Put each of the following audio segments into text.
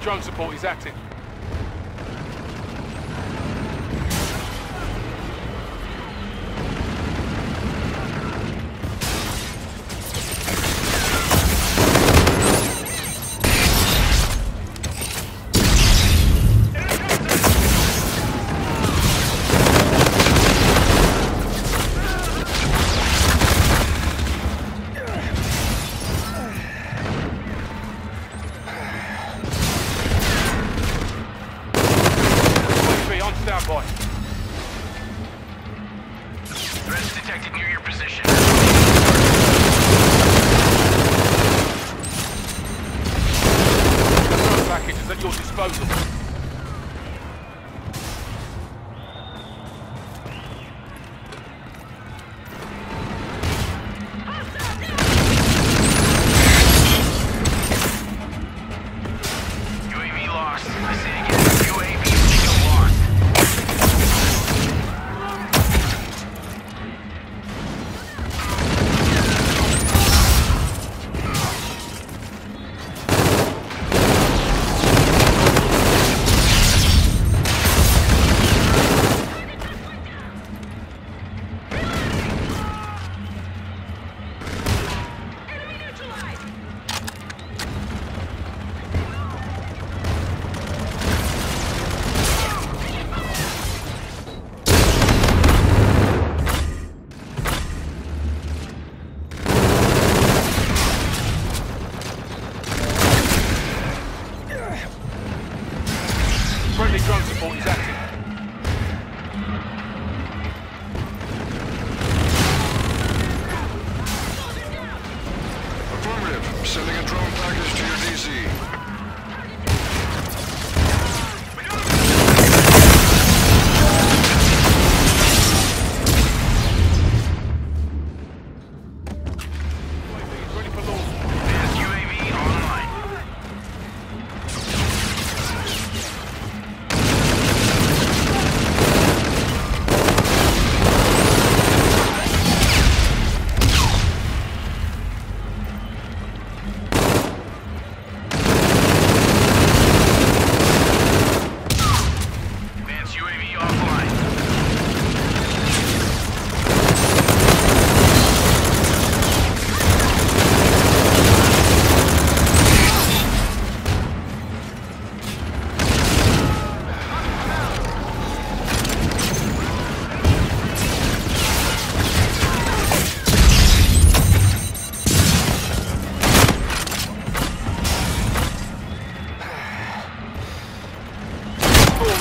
Drone support is active. At your disposal.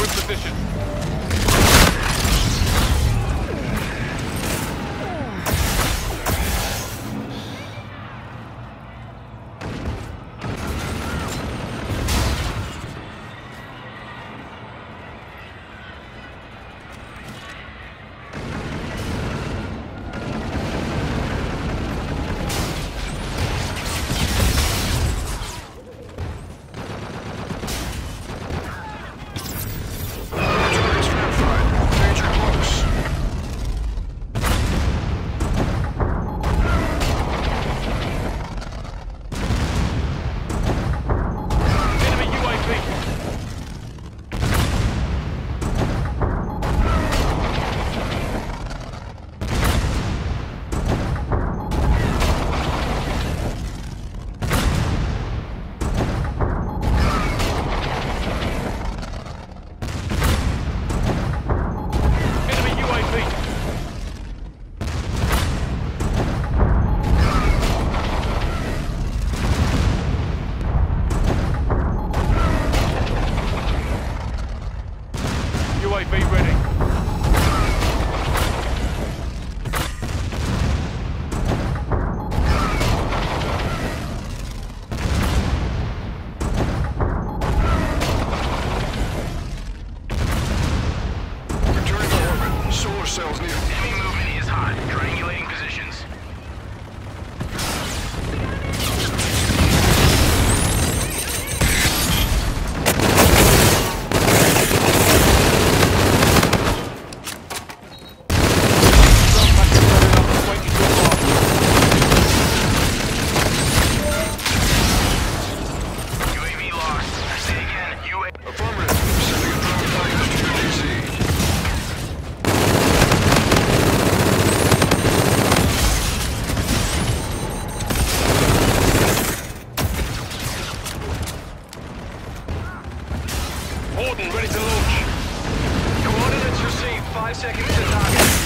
position. UAV ready. Gordon, ready to launch. Coordinates received. Five seconds to target.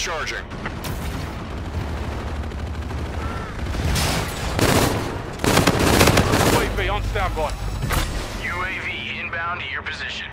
Recharging. UAV on standby. UAV inbound to your position.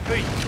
UAV.